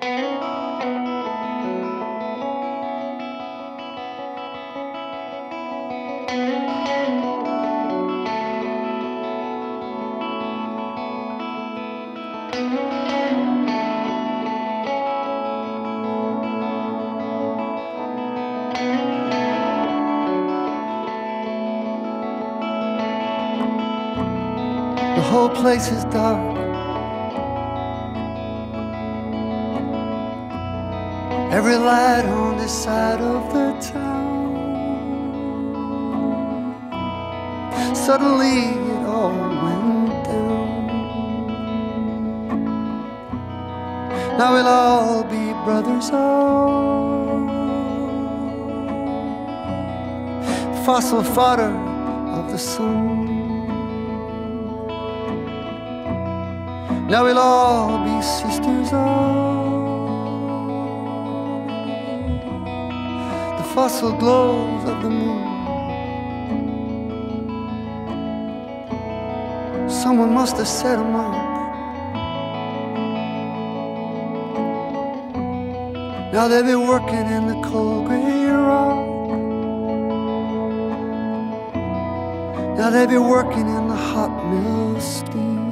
The whole place is dark. Every light on this side of the town. Suddenly it all went down. Now we'll all be brothers all. Fossil fodder of the sun. Now we'll all be sisters all. Fossil glows of the moon. Someone must have set them up. Now they'll be working in the cold gray rock. Now they'll be working in the hot mill steam.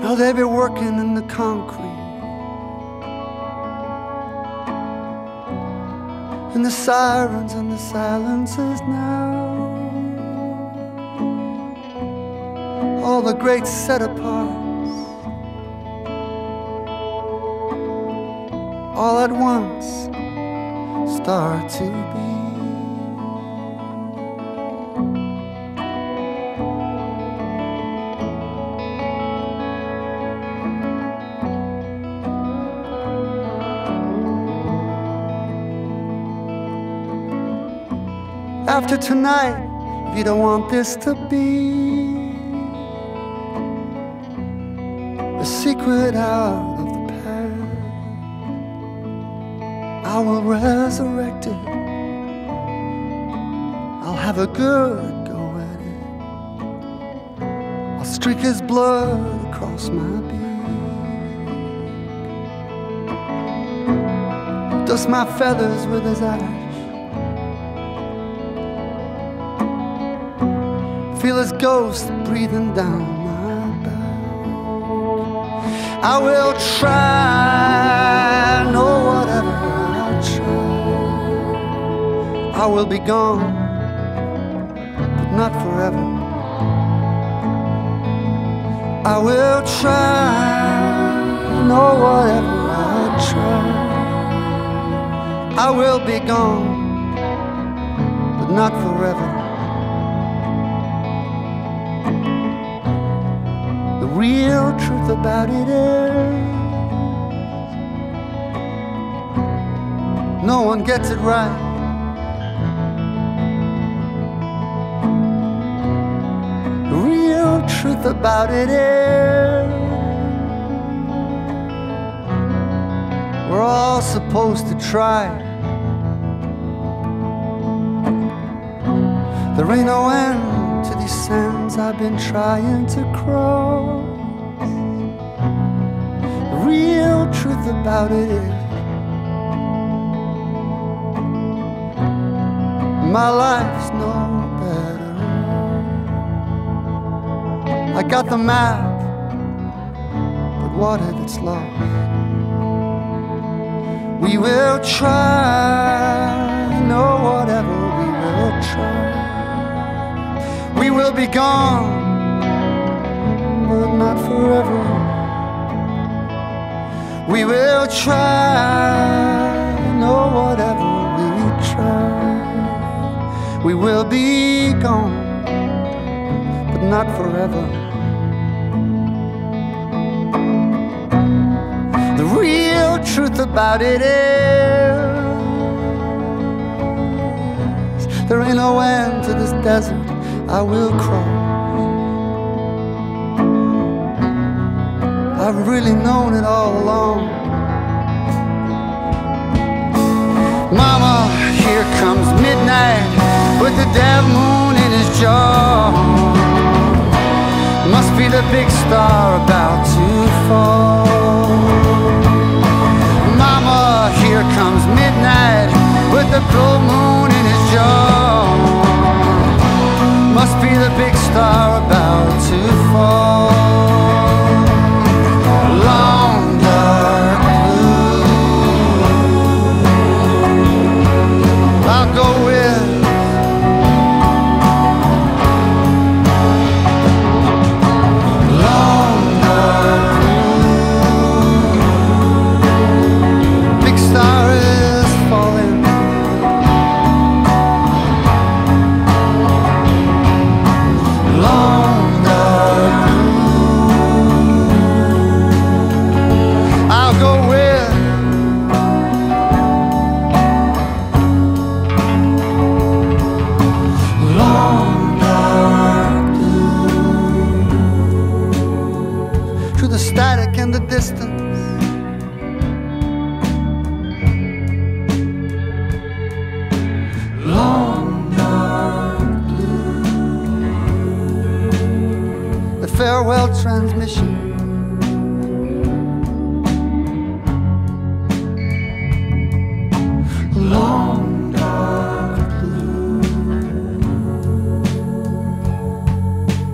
Now they be working in the concrete. And the sirens and the silences now. All the great set aparts. All at once start to be. After tonight if you don't want this to be a secret out of the past. I will resurrect it. I'll have a good go at it. I'll streak his blood across my beak. Dust my feathers with his ash. Feel his ghost breathing down my back. I will try, no whatever I'll try. I will be gone, but not forever. I will try, no whatever I'll try. I will be gone, but not forever. Real truth about it is no one gets it right. The real truth about it is we're all supposed to try. There ain't no end to these sands I've been trying to cross. The real truth about it is my life's no better. I got the map, but what if it's lost? We will try, be gone, but not forever. We will try, no whatever we try. We will be gone, but not forever. The real truth about it is there ain't no end to this desert I will cross. I've really known it all along. Mama, here comes midnight with the dead moon in his jaw. Must be the big star about farewell transmission.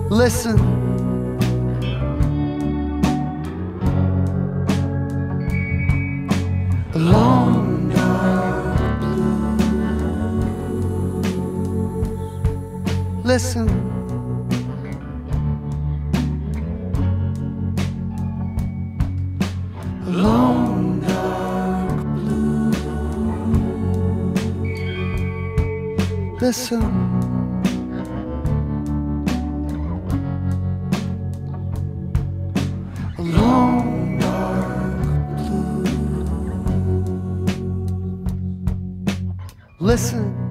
Listen. long dark blue. Listen. Listen. Long dark. Listen.